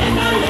Amen.